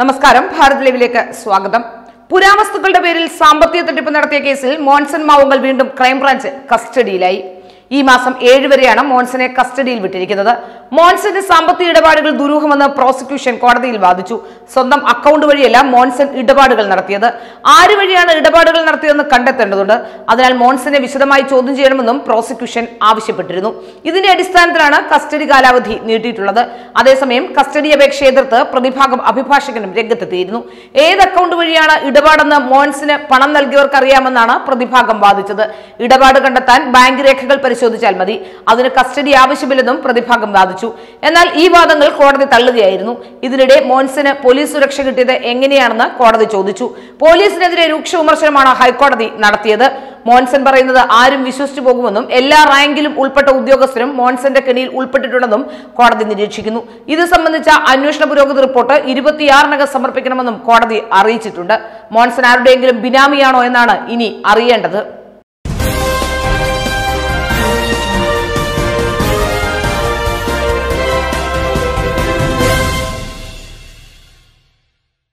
നമസ്കാരം. ഭാരത് ലൈവിലേക്ക് സ്വാഗതം. പുരാവസ്തുക്കളുടെ പേരിൽ സാമ്പത്തിക തട്ടിപ്പ് നടത്തിയ കേസിൽ മോൻസൺ മാവുങ്കൽ വീണ്ടും ക്രൈംബ്രാഞ്ച് കസ്റ്റഡിയിലായി. ഈ മാസം ഏഴ് വരെയാണ് മോൻസനെ കസ്റ്റഡിയിൽ വിട്ടിരിക്കുന്നത്. മോൻസന്റെ സാമ്പത്തിക ഇടപാടുകൾ ദുരൂഹമെന്ന് പ്രോസിക്യൂഷൻ കോടതിയിൽ വാദിച്ചു. സ്വന്തം അക്കൗണ്ട് വഴിയല്ല മോൻസൻ ഇടപാടുകൾ നടത്തിയത്. ആര് വഴിയാണ് ഇടപാടുകൾ നടത്തിയതെന്ന് കണ്ടെത്തേണ്ടതുണ്ട്. അതിനാൽ മോൻസനെ വിശദമായി ചോദ്യം ചെയ്യണമെന്നും പ്രോസിക്യൂഷൻ ആവശ്യപ്പെട്ടിരുന്നു. ഇതിന്റെ അടിസ്ഥാനത്തിലാണ് കസ്റ്റഡി കാലാവധി നീട്ടിയിട്ടുള്ളത്. അതേസമയം കസ്റ്റഡി അപേക്ഷ എതിർത്ത് പ്രതിഭാഗം അഭിഭാഷകനും രംഗത്തെത്തിയിരുന്നു. ഏത് അക്കൗണ്ട് വഴിയാണ് ഇടപാടെന്ന് മോൻസിന് പണം നൽകിയവർക്ക് അറിയാമെന്നാണ് പ്രതിഭാഗം വാദിച്ചത്. ഇടപാട് കണ്ടെത്താൻ ബാങ്ക് രേഖകൾ പരിശോധിച്ചാൽ മതി. അതിന് കസ്റ്റഡി ആവശ്യമില്ലെന്നും പ്രതിഭാഗം വാദിച്ചു. എന്നാൽ ഈ വാദങ്ങൾ കോടതി തള്ളുകയായിരുന്നു. ഇതിനിടെ മോൻസിന് പോലീസ് സുരക്ഷ കിട്ടിയത് എങ്ങനെയാണെന്ന് കോടതി ചോദിച്ചു. പോലീസിനെതിരെ രൂക്ഷ വിമർശനമാണ് ഹൈക്കോടതി നടത്തിയത്. മോൻസൺ പറയുന്നത് ആരും വിശ്വസിച്ചു പോകുമെന്നും എല്ലാ റാങ്കിലും ഉൾപ്പെട്ട ഉദ്യോഗസ്ഥരും മോൻസന്റെ കെണിയിൽ ഉൾപ്പെട്ടിട്ടുണ്ടെന്നും കോടതി നിരീക്ഷിക്കുന്നു. ഇത് സംബന്ധിച്ച അന്വേഷണ പുരോഗതി റിപ്പോർട്ട് ഇരുപത്തിയാറിനകം സമർപ്പിക്കണമെന്നും കോടതി അറിയിച്ചിട്ടുണ്ട്. മോൻസൺ ആരുടെയെങ്കിലും ബിനാമിയാണോ എന്നാണ് ഇനി അറിയേണ്ടത്.